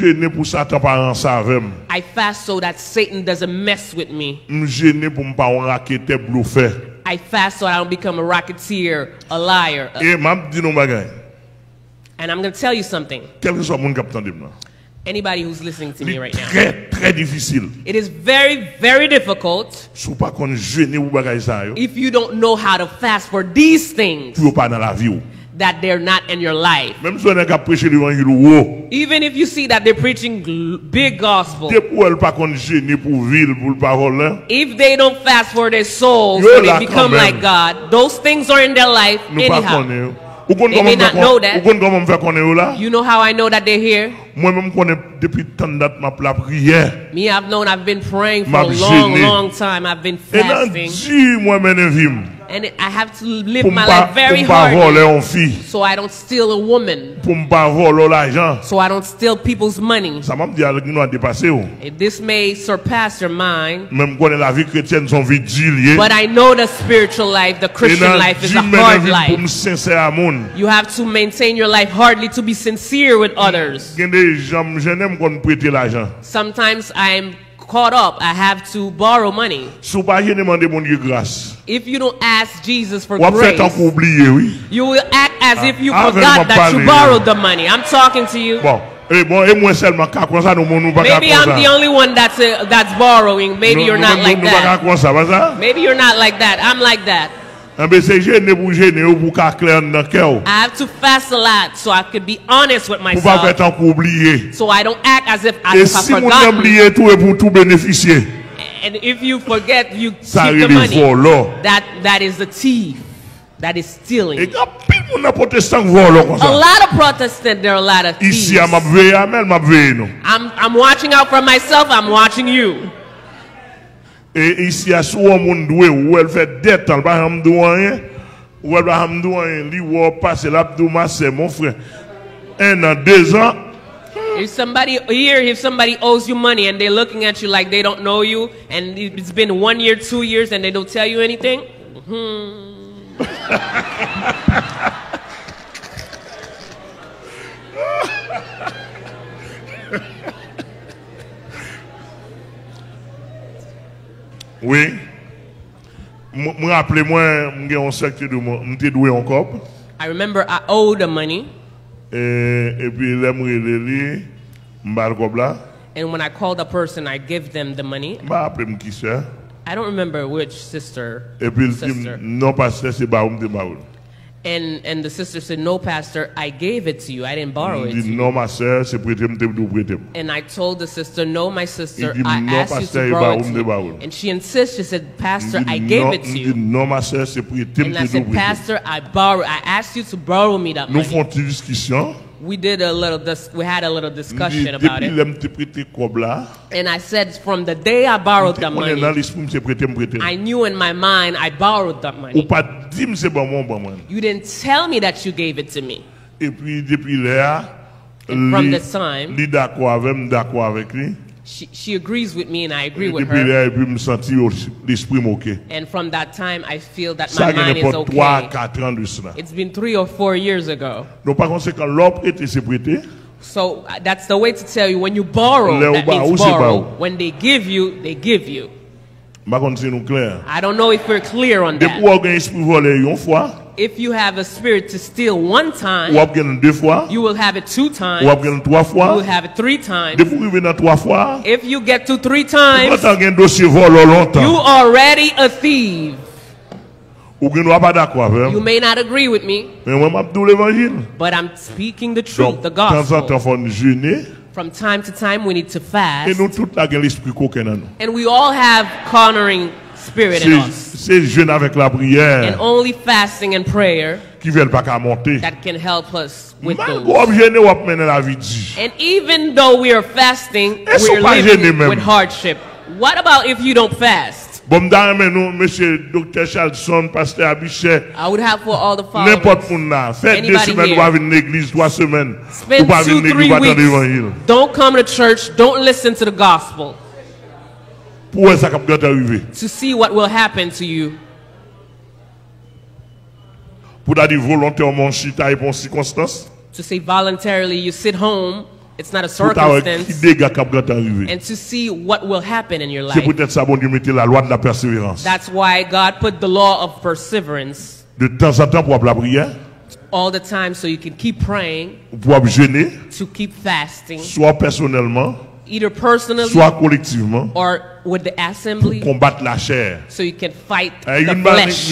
gêné pour Satan pas en avec moi. I fast so that Satan doesn't mess with me. Gêné pour me pas bluffé. I fast so I don't become a rocketeer, a liar. Et m'a dit nous bagay. And I'm going to tell you something. Quel que soit mon cap moi. Anybody who's listening to me right now. très très difficile. It is very, very difficult Si pas gêné ou bagay ça yo, if you don't know how to fast for these things pas dans la vie ou. That they're not in your life. Même si on est capable prêcher l'évangile Even if you see that they're preaching big gospel, Dès pour elle pas qu'on gêné pour ville pour le parole hein, if they don't fast for their souls You're they become like God, those things are in their life anyhow. They may not know that. ou qu'on comment me faire connaître ou là. You know how I know that they're here? Moi même connais depuis tant de date m'a la prière. Me, I've known I've been praying for a long, long time. I've been fasting. Dit moi même vim And I have to live my life very pour me pas voler hard so I don't steal a woman, pour me pas voler l'argent. so I don't steal people's money. Ça m'a dit avec nous a dépassé ou. And This may surpass your mind, Même connais la vie chrétienne son vie d'ilier. but I know the spiritual life, the Christian life is a hard vim pour me life. sincère à monde. You have to maintain your life hardly to be sincere with others. Gen des gens je n'aime qu'on prêter l'argent. Sometimes I'm caught up. I have to borrow money. Sou pas je demander mon Dieu grâce. If you don't ask Jesus for Ou a fait tant grace, qu'on oublier oui. you will act as if you Ah, forgot that you borrowed the money. I'm talking to you. Bon, et bon et moi seulement qu'à quoi ça nous nous pas qu'à Maybe I'm the only one that's uh, that's borrowing. Maybe you're not like nous pas qu'à that. quoi ça, pas ça? Maybe you're not like that. I'm like that. Eh ben c'est gêné pour gêner ou pour clair dans. I have to fast a lot so I could be honest with Pour pas faire myself. oublier. So I don't act as if, as Et si I've vous forgotten. tout et pour tout bénéficier, And if you forget, you ça keep the money. volant. That that is the thief. That is stealing. a protestant volant comme A ça. lot of Protestants, there are a lot of thieves. Ici à m'a veillé, à m'a veillé nous. I'm I'm watching out for myself. I'm watching you. Et ici à sou moun doué ou elle fait dette, elle pas ham dou rien. Ou elle pas ham dou rien, li ou passe l'abdou c'est mon frère. Un an, If somebody here, if somebody owes you money and they're looking at you like they don't know you, and it's been one year, two years, and they don't tell you anything, hmm. Oui. Je rappelle moi, j'ai un secteur de j'étais doué encore. I remember I owed the money, Et, et puis, là, je relève, je là. and when I called a person, I give them the money. Je vais appeler qui c'est. I don't remember which sister. Et puis, il dit, non, pasteur, c'est pas de baoul. And and the sister said, "No, pastor, I gave it to you. I didn't borrow Il it." dit, To you. non, ma soeur, c'est prêté, je te prêter. And I told the sister, "No, my sister, Il dit, I "Non, asked you to borrow it to you." And she insists. She said, "Pastor, I Il dit, gave non, it to il dit, you." non, ma soeur, c'est prêté, And I said. Pastor, I borrow. I asked you to borrow me that Nous money. faisons une discussion. We did a little. Dis- we had a little discussion about it. que je te prêté comme là, And I said, from the day I borrowed the dans money, l'esprit, je prêté, me prêter. I knew in my mind I borrowed that money. You didn't tell me that you gave it to me. Et puis, depuis là, And from this time- li d'accord avec moi, d'accord avec lui. She, she agrees with me, and I agree with her. là, et puis, me sentir l'esprit moqué. And from that time, I feel that my mind is n'importe 3, okay. 4 ans. It's been three or four years ago. Donc, par conséquent, l'homme était se prêter. So uh, that's the way to tell you when you borrow, that means borrow. When they give you, they give you. Par contre, c'est nous clair. I don't know if we're clear on that. Ou avez esprit volé une fois, If you have a spirit to steal one ou time, gagné deux fois, you will have it two ou times. gagné trois You will have it three times. Depuis vous arrivez trois fois, If you get to three times, vous avez un dossier vol you already a thief. ou que nous pas d'accord avec You may not agree with me, Mais moi, je dis l'évangile. but I'm speaking the truth, Donc, the de temps temps, gospel. il faut nous jeûner. From time to time, we need to Et fast. nous, là, avons l'esprit coquin dans nous. And we all have cornering spirit in us. c'est jeûne avec la And only fasting and prayer qui veulent pas qu'à monter. that can help us with those. que jeûner, on mener la vie. And even though we are fasting, Est-ce we're living with hardship. What about if you don't fast? Bon, dans nous, monsieur Dr. Charlson, pasteur Abichet, I would have for all the n'importe followers. où là. Faites deux Anybody semaines, here? vous avez une église, trois semaines. Spend two, three weeks. Don't come to church. Don't listen to the gospel Pour ça, ça peut arriver. To see what will happen to you. Pour dire volontairement, chita et pour circonstance. To say voluntarily you sit home It's not a Pour ta wè ki circumstance. dégâts qui vont. And to see what will happen in your life. peut-être ça, bon Dieu, mettez la loi de la persévérance. That's why God put the law of perseverance De temps en temps, pour la prière, all the time so you can keep praying, to keep fasting, soit personnellement, either personally soit collectivement, or with the assembly, combattre la chair. so you can fight Eh, the flesh.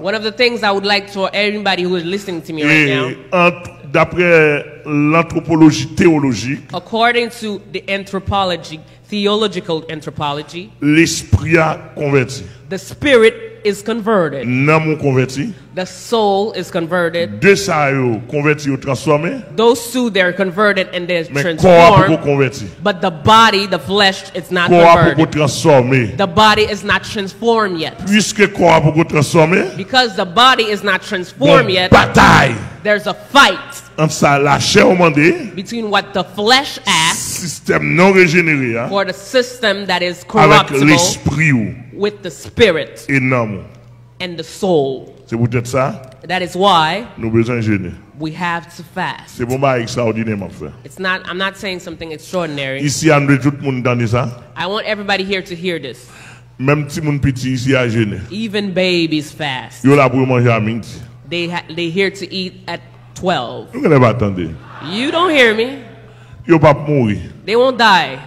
One of the things I would like for everybody who is listening to me right now, d'après l'anthropologie théologique, according to the anthropology, theological anthropology, l'esprit a converti. the spirit is converted, Nan mon converti. the soul is converted. Deux ça yo converti ou transformé. Those two, they're converted and they're Mais corps a pour transformed, but the body, the flesh, it's not Corps a pour converted. The body is not transformed yet. Puisque corps a pour transformer, Because the body is not bon transformed yet, bataille there's a fight entre ça la chair between what the flesh asks système non régénéré hein, for the system that is avec corruptible l'esprit ou with the spirit et non. and the soul. C'est peut-être ça, That is why nous avons besoin de jeûner. we have to fast. C'est bon bah extraordinaire mon frère. It's not I'm not saying something extraordinary. Ici, on tout le monde dans ça. I want everybody here to hear this. Même si mon petit ici a jeûné. Even babies fast. Yo là pour manger à midi. They ha- they here to eat at 12. Nous ne pas attendre. You don't hear me. Yo pas mourir. They won't die.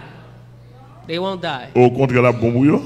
They won't die. La bon pour.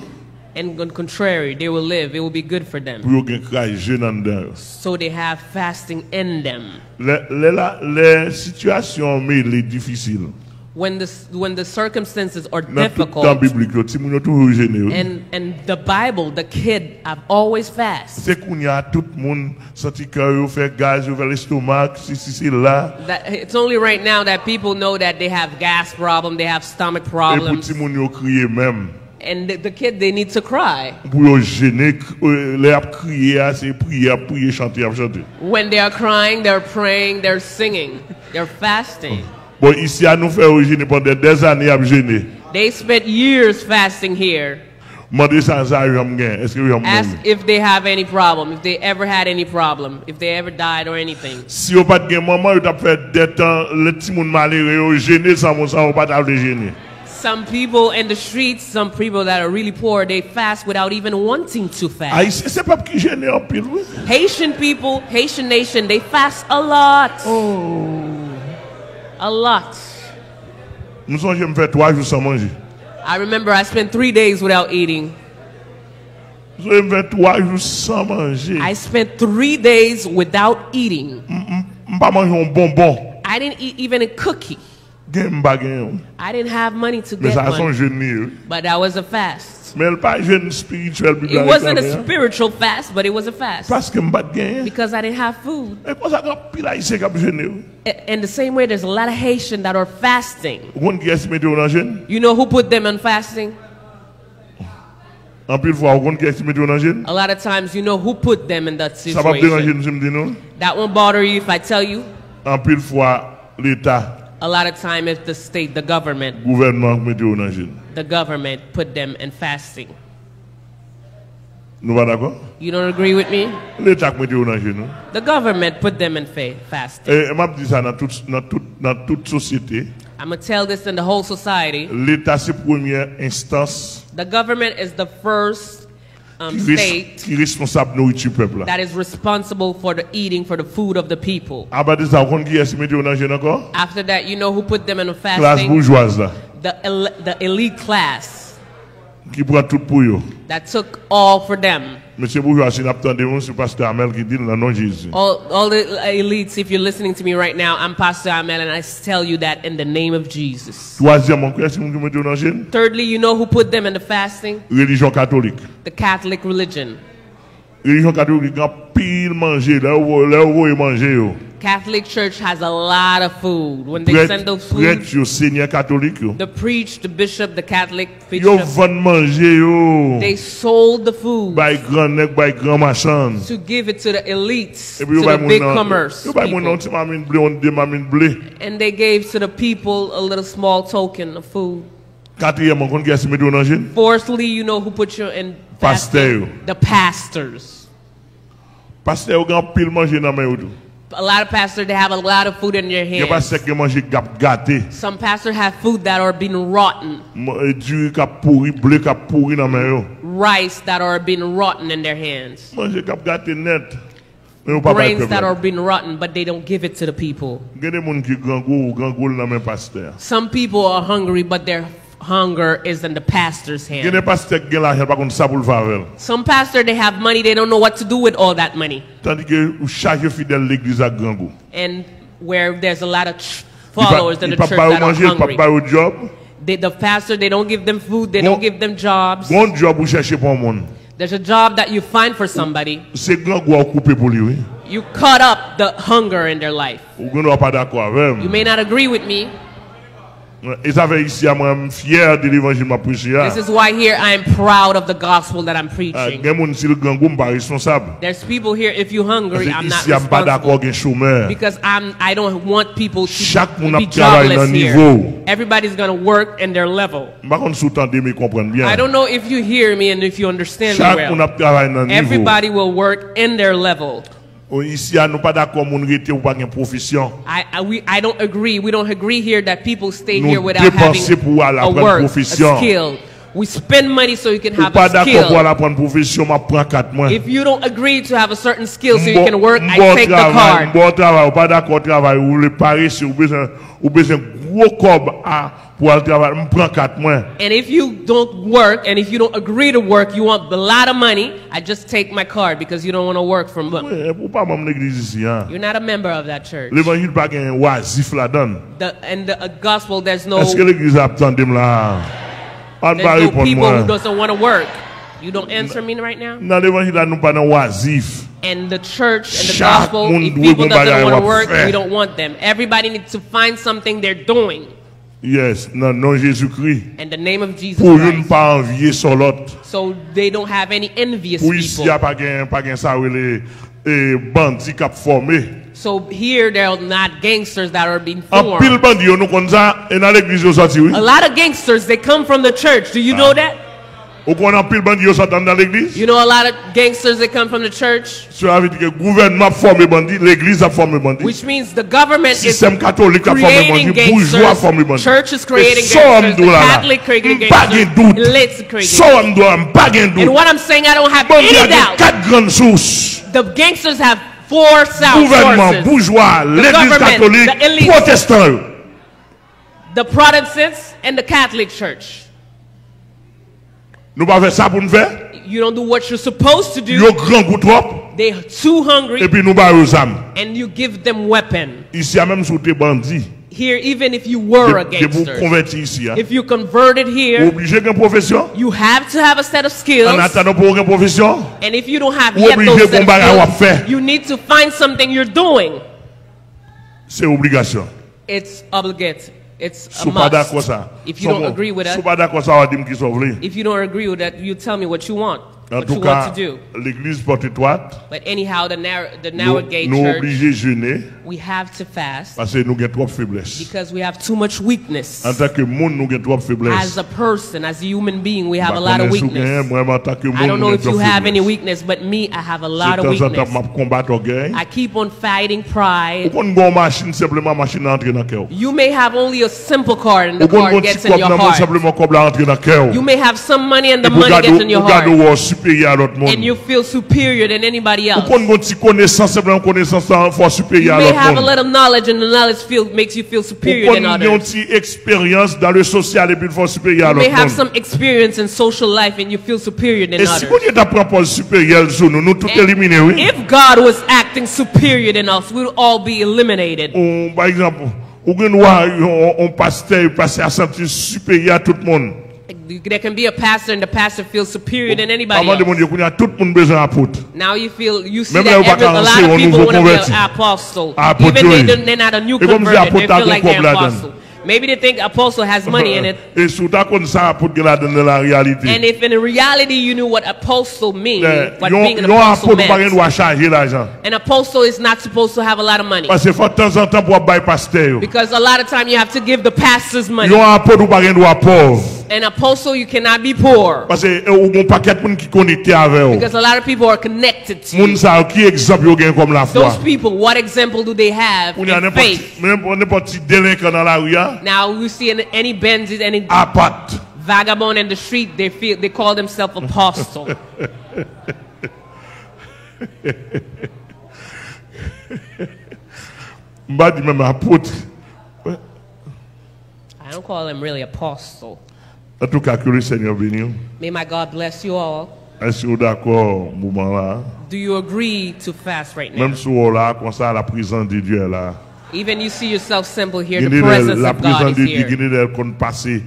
And on contrary, they will live. It will be good for them. Pour yo gen craie jeûne en dedans. So they have fasting in them. Les, les, la- les situations mais les difficiles. When the when the circumstances are difficult, biblique, yo, ti moun yo toujours jeûné. yo. and and the Bible, the kid, I've always fast. C'est qu'on y a tout le monde senti cœur yo fait gaz yo vers l'estomac, si si si là. That it's only right now that people know that they have gas problem, they have stomach Et problems, yo crier même. and the, the kid they need to cry Pour yo jeûner, euh, les ap crier, c'est prier, ap prier, chanter, ap chanter. when they are crying, they're praying, they're singing, they're fasting. Bon, ici, à nous faire jeûner pendant des années à jeûner. They spent years fasting here. Mandez ça, ça, yo am gen. Est-ce que yo am Ask if they have any problem, if they ever had any problem, if they ever died or anything. Si yo pat gen maman, yo tap fait des le petit moun yo jeûner sans mon sang, yo pat ap de jeûner. Some people in the streets, some people that are really poor, they fast without even wanting to fast. Ah, Haïtien, c'est pas qui jeûner en pile, oui. Haitian people, Haitian nation, they fast a lot. Oh. A lot. Nous sommes, je me fais trois jours sans manger. I remember I spent three days without eating. Nous sommes, je me fais trois jours sans manger. I spent three days without eating. M'pas manger un bonbon. I didn't eat even a cookie. Gen m'pa gen. I didn't have money to get one. But that was a fast. Mais elle pas jeûne spirituel. It wasn't a spiritual fast, but it was a fast. Parce que m'pas gen. Because I didn't have food. Et pour ça, quand pile haïtien qui jeûné. In the same way, there's a lot of Haitian that are fasting. Vous qui est mettre dans jeûne? You know who put them on fasting? En pile fois, vous qui est mettre dans jeûne? A lot of times, you know who put them in that Ça va déranger, situation. nous sommes dit non? That won't bother you if I tell you. En pile fois, l'État, A lot of time, it's the state, the government, gouvernement qui met dans jeûne. the government put them in fasting. Nous pas d'accord? You don't agree with me? L'État qui met dans jeûne. non? The government put them in fa- fasting. Eh, I'm gonna tell this in the whole society. L'État, c'est première instance The government is the first um, state qui est responsable de nourriture peuple. that is responsible for the eating for the food of the people. À partir de ça, vous qui est mis dans jeûne encore? After that, you know who put them in a fasting? The, the elite class qui prend tout pour eux. that took all for them. Monsieur Bourgeois, si nous attendons, c'est pasteur Amel qui dit le nom de Jésus. All, all the elites, if you're listening to me right now, I'm Pastor Amel, and I tell you that in the name of Jesus. Troisième, mon frère, c'est mon qui met dans jeûne? Thirdly, you know who put them in the fasting? Religion catholique. The Catholic religion. Religion catholique, a pile manger, là où là où manger. yo. Catholic Church has a lot of food. When they Prêtre, send those food, prêtre, yo, seigneur catholique. Yo, the preach, the bishop, the Catholic yo bishop, vend manger, yo. they sold the food By grand nèg, by grand machin. to give it to the elites, Et to puis yo the big nan, commerce yo bay moun nan people. ti mamine blé, on de mamine blé. And they gave to the people a little small token of food. Quatrième, on qui est mis dans jeûne? Fourthly, you know who put you in Pasteur. The pastors. Pasteur, yo grand pile manger dans main yo tout. A lot of pastors they have a lot of food in their Il y a pas hands. qui mange gâté. Some pastors have food that are being rotten, eh, Du qui pourri, bleu qui pourri dans main rice that are being rotten in their hands, Manger cap gâté net. Mais ou pas pas grains that are being rotten, but they don't give it to the people. Il y a des gens qui grand goût, grand goût dans main pasteur. Some people are hungry, but their hunger is in the pastor's Il y a des hand. pasteurs qui ont l'argent par contre ça pour le faire. avec. Some pastor they have money, they don't know what to do with all that money. Tandis que chaque fidèle l'église a grand goût. And where there's a lot of ch- Il pa- followers in the church that are manger, il pa hungry. They, the pastor, they don't give them food, they don't give them jobs. Bon job pour chercher pour le. There's a job that you find for somebody. C'est grand goût à couper pour lui. oui. You cut up the hunger in their life. Ou ne pas d'accord avec You may not agree with me. Et ça fait ici, moi, fier de l'évangile que je prêche. This is why here I am proud of the gospel that I'm Ah, preaching. Il y a des gens qui sont grand goût, pas responsable. There's people here, if you're hungry, I'm not ici, je suis pas d'accord responsible. Because I'm, I don't want people to Chaque be jobless here. niveau. Everybody's going to work in their level. Par contre, sous tendez me comprendre bien. I don't know if you hear me and if you understand Chaque monde well. a travaillé dans le niveau. Everybody will work in their level. Ici, nous pas d'accord gens ou pas une profession. I, I, we, I don't agree. We don't agree here that people stay here without having a work, a skill. We spend money so you can have pas a skill. profession, je prends 4 mois. If you don't agree to have a certain skill so you can work, I take the card. Bon travail, pas d'accord travail, ou le pari, ou besoin, ou besoin gros cob à, pour aller travailler, je prends 4 mois. And if you don't work and if you don't agree to work, you want a lot of money, I just take my card because you don't want to work for money. Ouais, Pour pas même l'église ici, hein. You're not a member of that church. L'évangile pas un oisif là-dedans. The, and the uh, gospel, there's no, Est-ce que l'église a attendu là? On va there's no people who doesn't want to work. You don't answer me right now? Dans l'évangile là, nous pas dans oisif. And the church and the gospel, if people doesn't want to work, we don't want them. Everybody needs to find something they're doing Yes, Jésus-Christ. in the name of Jesus Pour Christ. pas envier sur l'autre. So they don't have any envious Pour ici, il n'y people. a pas gain, pas gain ça, les bandits qui ont formé. So here there are not gangsters that are being formed. bandit, nous comme ça, et dans l'église, ils sorti, oui. A lot of gangsters, they come from the church. Do you ah. know that? You know a lot of gangsters that come from the church, Cela veut dire que le gouvernement a formé a formé bandit. which means the government is catholique creating bandit, bourgeois a formé gangsters, church is creating Et ça, on gangsters, the. Catholic creating mm, gangsters, creating Ça, on me doit, pas. And what I'm saying, I don't have any doubt. The gangsters have four sound Gouvernement, sources. bourgeois, l'église government, catholique, the protestant. The Protestants and the Catholic Church. Nous pas faire ça pour nous faire. You don't do what you're supposed to Yo do. grand goût trop. They're too Et hungry puis nous pas aux âmes. and you give them weapon. Ici, même sous tes bandits. Here, even if you were a De vous gangster, ici. hein. if you converted here, obligé qu'une profession. you have to have a set of skills. attendant pour une profession. And if you don't have yet those set of skills, you need to find something you're doing. C'est obligation. It's obligate. It's a must. If you don't agree with that, pas d'accord ça, on va dire qui sont vle. if you don't agree with that, you tell me what you want, En what tout cas, want to do. l'église porte étroite. But anyhow, the narrow, the Nous, narrow gate nous church, obligés jeûner we have to fast parce que nous avons trop faiblesse. because we have too much weakness. En tant que monde, nous avons trop faiblesse. As a person, as a human being, we have a lot of weakness. I don't know if you have any weakness, but me, I have a lot of temps en temps, weakness. je combattre orgueil. I keep on fighting pride. bon machine, machine entre dans le cœur. You may have only a simple card and the card gets in your heart. simplement comme la entre dans le cœur. You may have some money and the money gets in your heart. Ou supérieur à l'autre And you feel superior than anybody Ou else. kon petit connaissance, simplement connaissance You supérieur à may have a monde. little knowledge and the knowledge feel, makes you feel Ou superior than yon others. petit expérience dans le social et puis fort supérieur à You may have some experience in social life and you feel superior than Et si others. dites apprend supérieur nous, nous tout éliminer, oui. If God was acting superior than us, we'd all be eliminated. Par exemple, ou gen noir, on, on pasteur, passe à sentir supérieur à tout le monde. There can be a pastor and the pastor feels superior than anybody Avant de mon else. dire qu'on a tout le monde besoin d'apôtre. Now you feel, you see Même that every, a lot of people want to be an apostle. Even they, they're not a new Et comme si converted, they feel like they're là-dedans. apostle. Maybe they think apostle has money in it. Et sous ta comme ça, apôtre qui est là dans la réalité. And if in reality you knew what apostle means, Eh, what being an apostle meant, doit charger l'argent. an apostle is not supposed to have a lot of money. Parce que faut de temps en temps pour bailler pasteur. Because a lot of time you have to give the pastors money. Yon apôtre pas doit pauvre. An apostle, you cannot be poor. Parce que eh, ou bon paquet de monde connecté avec vous. Oh. Because a lot of people are connected to Moun you. sa qui exemple yo gen comme la foi. Those people, what example do they have Ou y a in faith? même n'importe délinquant dans la rue Now we see any, any bandit, any à patte. vagabond in the street, they feel they call themselves apostle. M'a dit même apôtre. I don't call them really apostle. En tout cas que le Seigneur. May my God bless you all. Est-ce que d'accord là Do you agree to fast right now? Même si là comme ça la présence de Dieu là. Even you see yourself simple here, the presence la of God is here.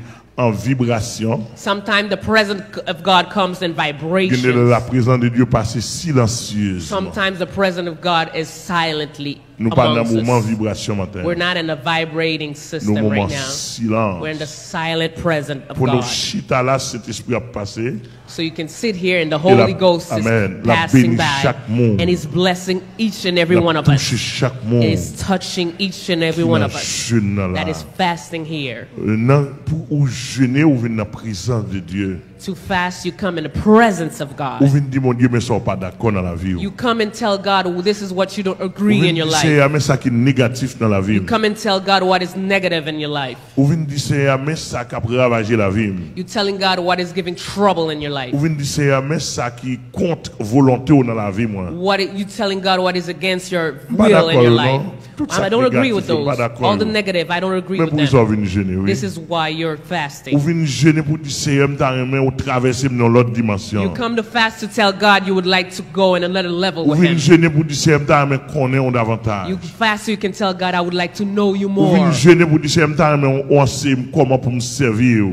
Qui est qu'on passer en vibration. Sometimes the presence of God comes in Il y a vibrations. la présence de Dieu silencieusement. Sometimes the presence of God is silently Nous pas dans moment vibration matin. We're not in a vibrating system moment right now. We're in the silent presence of Pour nous God. chita là, cet esprit a passé. So you can sit here and the la- Holy Ghost is Amen. La passing by and he's blessing each and every Il one of us. And is touching each and every one of us that is fasting here. Euh, non, Pour jeûner ou venir dans la présence de Dieu. To fast, you come in the presence of Ou God. venir mon Dieu mais ça pas d'accord dans la vie. You come and tell God, well, this is what you don't agree in your life. Seigneur ah, mais ça qui est négatif dans la vie. You come and tell God what is negative in your life. Ou venir dire Seigneur ah, mais ça qui a ravager la vie. You telling God what is giving trouble in your life. Ou venir dire Seigneur ah, mais ça qui contre volonté ou dans la vie moi. What it- you telling God what is against your will in your life. non? Tout I don't agree with those. All the non? negative, I don't agree with pour ça them. venir jeûner oui. This is why you're Ou fasting. venir jeûner pour dire Seigneur m'ta remet ou traverser dans l'autre You dimension. come to fast to tell God you would like to go in another level with Him. jeûner pour dire Seigneur connaître on davantage. You fast so you can tell God I would like to know you Ou more. jeûner pour dire Seigneur remet on sait comment pour me servir.